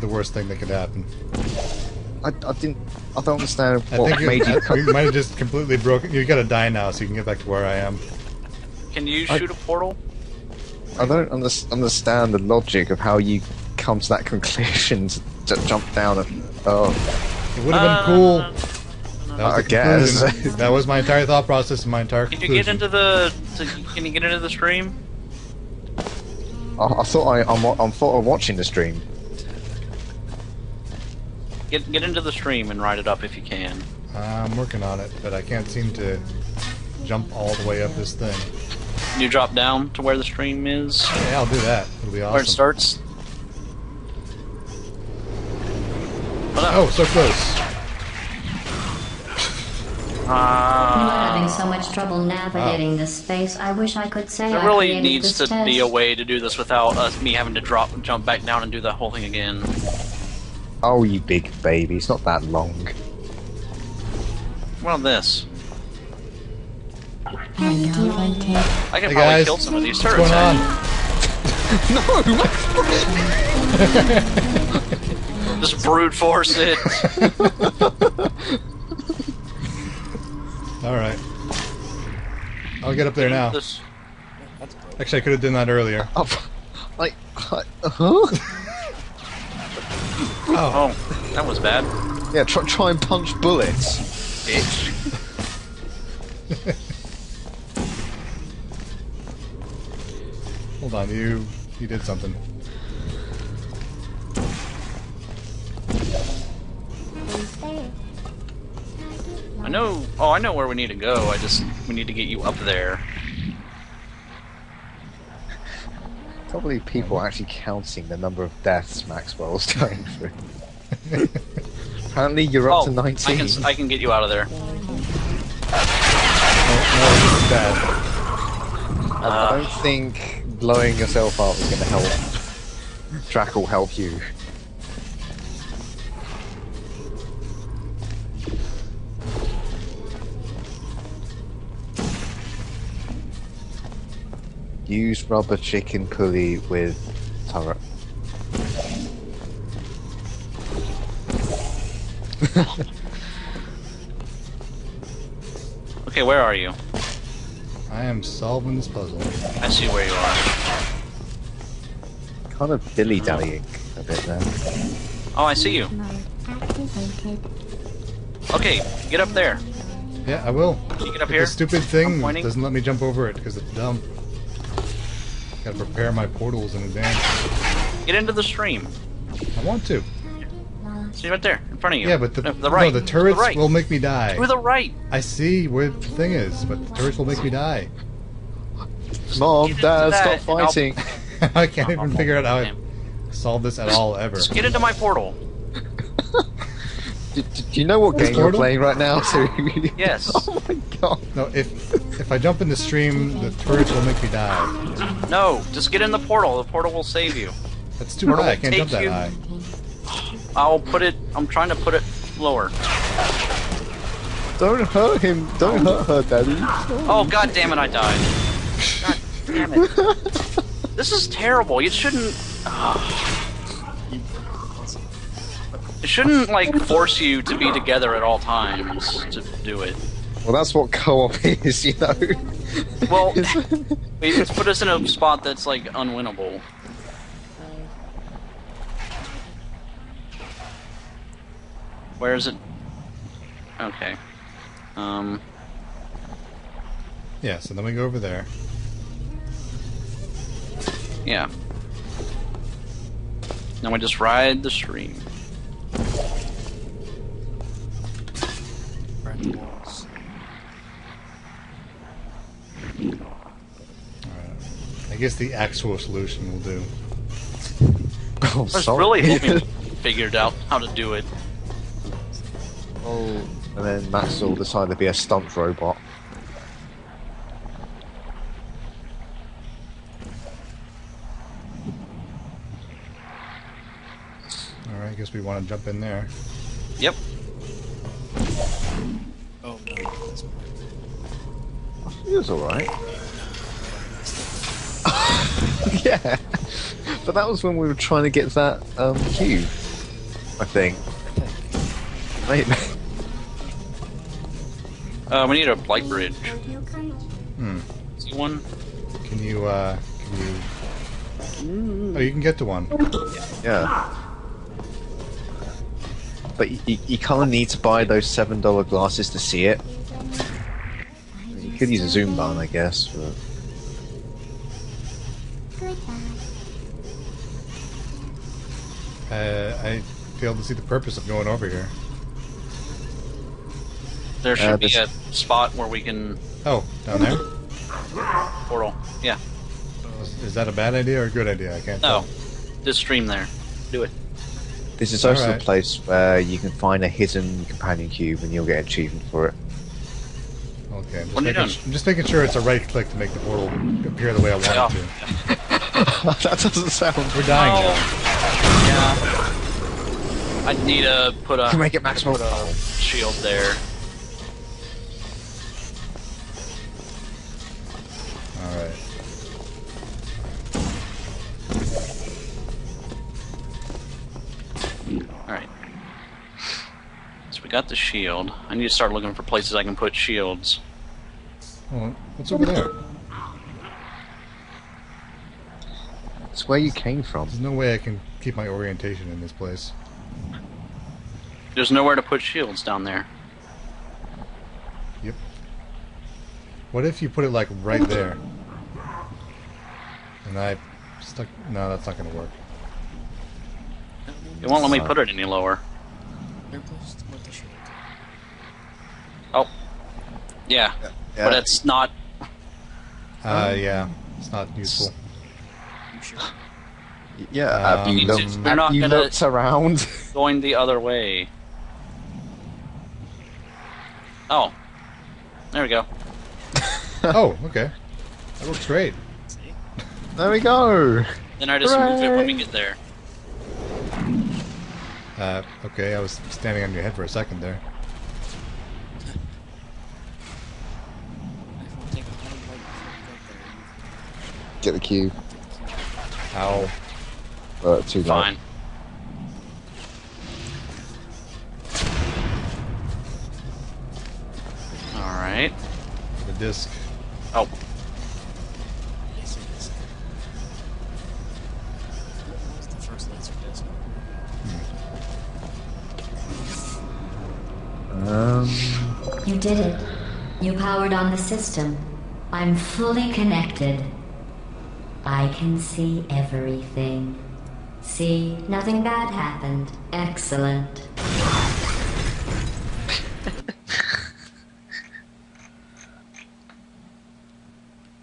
the worst thing that could happen. I, I didn't. I don't understand I what think made you. you, might have just completely broken. You gotta die now so you can get back to where I am. Can you I- shoot a portal? I don't under, understand the logic of how you come to that conclusion to, to jump down and. Oh, It would have Uh, been cool. That was I guess. that was my entire thought process and my entire Can you get into the? To, can you get into the stream? I, I thought I, I'm, I'm thought of watching the stream. Get get into the stream and write it up if you can. I'm working on it, but I can't seem to jump all the way up this thing. Can you drop down to where the stream is, Yeah, I'll do that. It'll be awesome. where it starts. Oh, no. Oh, so close. I'm Uh, having so much trouble navigating this space. I wish I could say there really needs to test. be a way to do this without us me having to drop jump back down and do the whole thing again. Oh, you big baby! It's not that long. What on this? I know, I take- I can Hey, probably guys. kill some of these What's turrets. going eh? on? Just brute force it. All right. I'll get up there now. Actually, I could have done that earlier. Oh, like, uh, huh? Oh, Oh, that was bad. Yeah, try, try and punch bullets. Bitch. hold on. You you did something. I know. Oh, I know where we need to go. I just we need to get you up there. Can't believe people are actually counting the number of deaths Maxwell's going through. Apparently, you're up oh, to 19. I can I can get you out of there. Oh, no, bad. I Uh, don't think blowing yourself up is going to help. Drac will help you. Use rubber chicken pulley with turret. okay, where are you? I am solving this puzzle. I see where you are. Kind of dilly dallying a bit there. Oh, I see you. Okay, get up there. Yeah, I will. Can you get up here? The stupid thing pointing. doesn't let me jump over it because it's dumb. Gotta prepare my portals in advance. Get into the stream. I want to. See right there, in front of you. Yeah, but the, no, the right. no, the To turrets right. will make me die. To the right. I see where the thing is, but the turrets will make me die. Mom, Dad, that stop fighting! I can't even figure out how I Damn. solve this at all ever. Just get into my portal. Do, do you know what game you're playing right now? So Yes. oh my god. No, if if I jump in the stream, the turrets will make me die. No, just get in the portal. The portal will save you. That's too Portal high. I can't jump take that you- high. I'll put it. I'm trying to put it lower. Don't hurt him. Don't hurt her, Daddy. Oh god damn it! I died. God damn it! This is terrible. You shouldn't. It shouldn't like force you to be together at all times to do it. Well, that's what co-op is, you know. Well, it's put us in a spot that's like unwinnable. Where is it? Okay. Um. Yeah, so then we go over there. Yeah. Now we just ride the stream. I guess the actual solution will do. oh, I was sorry. really hoping we figured out how to do it. oh, and then Maxwell decided to be a stunt robot. Alright, I guess we want to jump in there. Yep. He was alright. yeah. But that was when we were trying to get that um, cube. I think. Maybe. Uh, we need a light bridge. Hmm. See one? Can you, uh, can you... Oh, you can get to one. Yeah. But you, you kind of need to buy those seven dollar glasses to see it. You could use a zoom button, I guess. But... Uh, I failed to see the purpose of going over here. There should Uh, be a spot where we can Oh, down there? portal. Yeah. Is, is that a bad idea or a good idea? I can't No. Just stream there. Do it. This is also Alright. a place where you can find a hidden companion cube and you'll get achievement for it. Tell. Okay, I'm just, What are you making. I'm just making sure it's a right click to make the portal appear the way I want Yeah. it to. that doesn't sound. We're dying now. Oh. Yeah. I need to put a To make it maximum. put a shield there. Alright. Alright. So we got the shield. I need to start looking for places I can put shields. Well, what's over there? It's where you came from. There's no way I can keep my orientation in this place. There's nowhere to put shields down there. Yep. What if you put it like right there? And I stuck. No, that's not gonna work. It won't let me put it any lower. They're close to what the shield. Oh. Yeah. Yeah. But it's not Uh, yeah, it's not useful. You sure? Yeah, have Um, you, It's- looked, they're not you gonna- looked around? going the other way. Oh. There we go. oh, okay. That looks great. See? there we go. Then I just move it when we get there. Uh, okay, I was standing on your head for a second there. If we take a hard right before we get there, Get the cube. Ow. Uh, too late. Fine. Alright. The disc. Oh, yes, it is. What was the first laser disc? Um, You did it. You powered on the system. I'm fully connected. I can see everything. See, nothing bad happened. Excellent.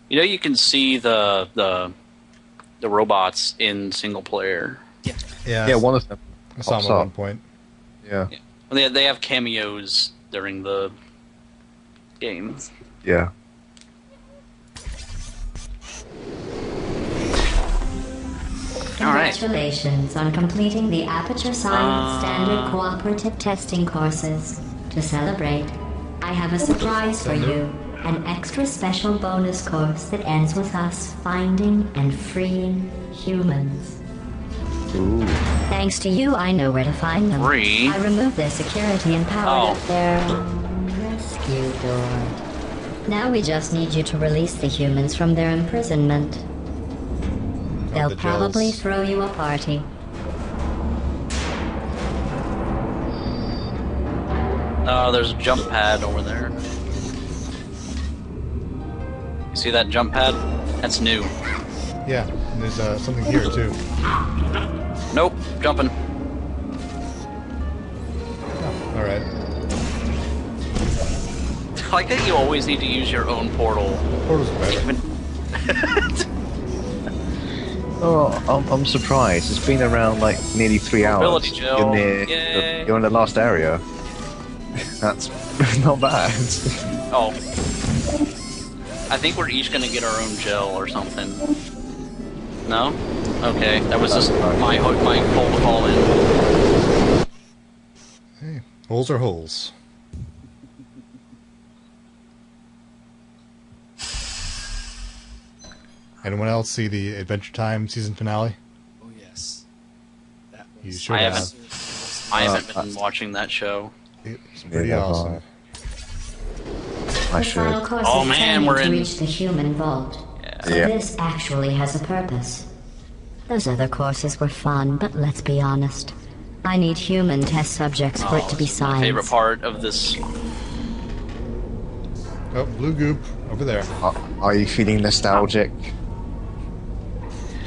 you know you can see the the the robots in single player. Yeah. Yeah, yeah, one of them. I saw him pops at one point. Yeah, Well, they they have cameos during the games. yeah. All right. Congratulations on completing the Aperture Science Uh. Standard Cooperative Testing courses. To celebrate, I have a surprise for you. An extra special bonus course that ends with us finding and freeing humans. Ooh. Thanks to you, I know where to find them. Free? I removed their security and powered Oh. up their rescue door. Now we just need you to release the humans from their imprisonment. They'll the probably gels. throw you a party. Oh, there's a jump pad over there. You see that jump pad? That's new. Yeah, and there's uh, something here too. Nope, jumping. All right. I like that you always need to use your own portal. Portal's better. Even- Oh, I'm, I'm surprised. It's been around like nearly three hours. Gel. You're near. Yay. You're in the last area. That's not bad. Oh. I think we're each gonna get our own gel or something. No? Okay, that was just my ho- my cold call in. Hey, holes are holes. Anyone else see the Adventure Time season finale? Oh yes. That You was should I have. haven't. I Uh, haven't been watching that show. It's pretty Neither have awesome. I The should. final course Oh, is man, we're to in- reach the human vault. Yeah. Yeah. This actually has a purpose. Those other courses were fun, but let's be honest. I need human test subjects for it to be this is my science. favorite part of this. Oh, blue goop over there. Are, are you feeling nostalgic?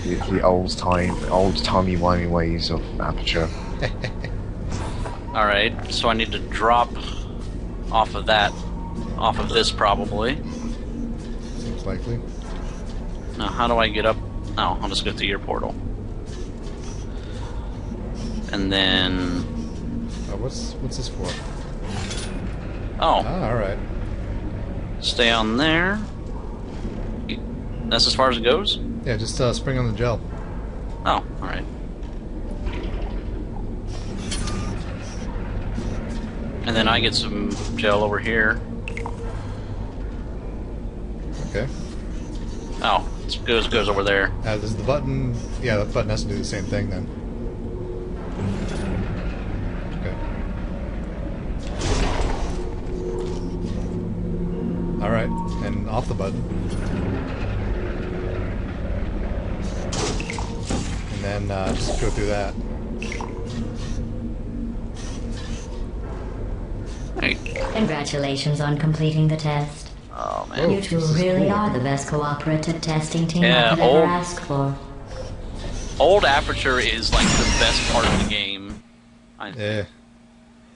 The, the old time, old timey wimey ways of Aperture. All right, so I need to drop off of that, off of this probably. Seems likely. Now, how do I get up? Oh, I'll just go through your portal. And then, Oh, what's what's this for? oh, Ah, all right. stay on there. That's as far as it goes. Yeah, just uh, spring on the gel. Oh, all right. And then I get some gel over here. Okay. Oh, it goes goes over there. Uh, does the button? Yeah, that button has to do the same thing then. Okay. All right, and off the button. And then uh, just go through that. Hey. Congratulations on completing the test. Oh man. You two this really cool. are the best cooperative testing team Yeah, I could ever old- ask for. Old Aperture is like the best part of the game. I. Yeah.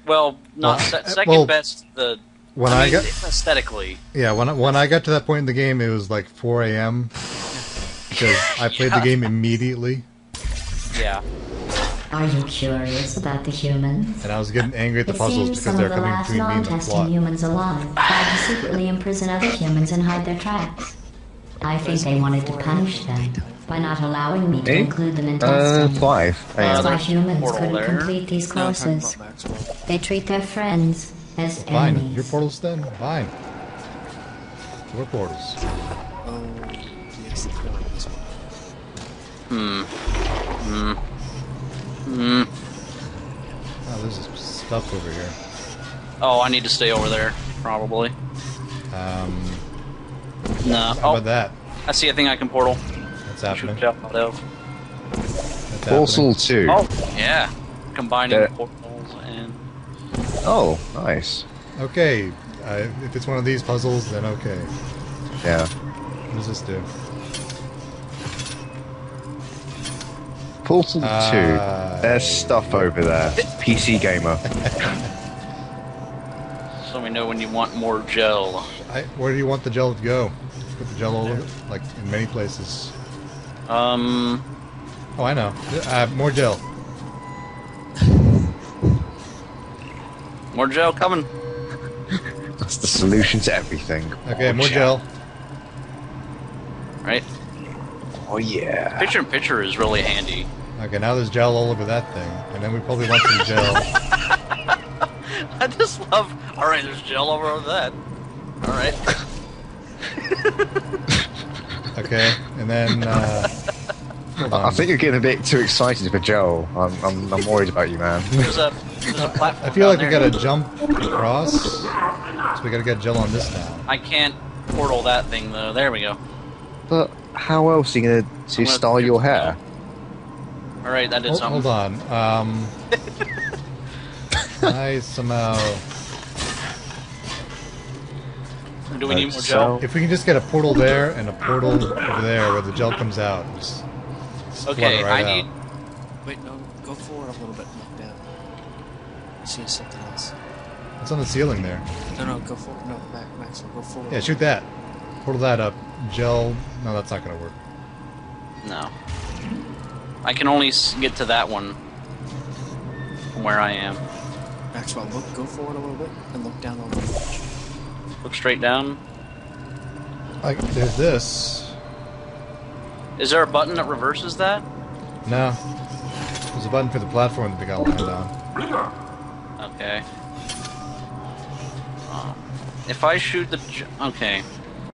Well, not Well, se- uh, second well, best. The When I, I got aesthetically, yeah when I, when I got to that point in the game, it was like 4 a.m. because I played Yeah. the game immediately, yeah. Are you curious about the humans? and I was getting angry at the It puzzles seems because some they're the coming last between me and the non-testing plot. humans alive tried to secretly imprison other humans and hide their tracks. I think they wanted to punish them by not allowing me to include them in Uh, testing. five. Uh, AM. That's why there's humans couldn't there. complete these No, I'm talking courses. about They treat their friends as Fine, enemies. your portal's then fine. Your portals. Oh, yes, Hmm. Hmm. Hmm. Oh, there's stuff over here. Oh, I need to stay over there, probably. Um, No. how Oh, about that? I see a thing I can portal. That's happening. Shoot out of. That's Portal happening. 2. Oh, yeah. Combining There- portals and. Oh, nice. Okay, uh, if it's one of these puzzles, then okay. Yeah. What does this do? Portal 2. Uh, There's stuff over there. PC gamer. So we know when you want more gel. I, where do you want the gel to go? Put the gel all over, like in many places. Um. Oh, I know. Uh, more gel. More gel coming. That's the solution to everything. Okay, more gel. Right? Oh, yeah. Picture in picture is really handy. Okay, now there's gel all over that thing, and then we probably want some gel. I just love. All right, there's gel over that. All right. Okay, and then uh. I think you're getting a bit too excited for Joel. I'm, I'm, I'm worried about you, man. There's a there's a platform. I feel like down we gotta jump across, so we gotta get gel on this now. I can't portal that thing though. There we go. But how else are you going to to style your hair? All right, that did Hold, something. hold on. Um, I somehow, Do we need more gel? if we can just get a portal there and a portal over there where the gel comes out, just, just Okay, right I out. need. Wait, no, go forward a little bit, look down. I see something else. It's on the ceiling there. No, no, go forward. No, back, Maxwell, go forward. Yeah, shoot that. Portal that up. Gel. No, that's not gonna work. No. I can only get to that one from where I am. Maxwell, look, go forward a little bit and look down on the ledge. Look straight down. Like, there's this. Is there a button that reverses that? No. There's a button for the platform that we gotta land on. Okay. Um, if I shoot the. Okay.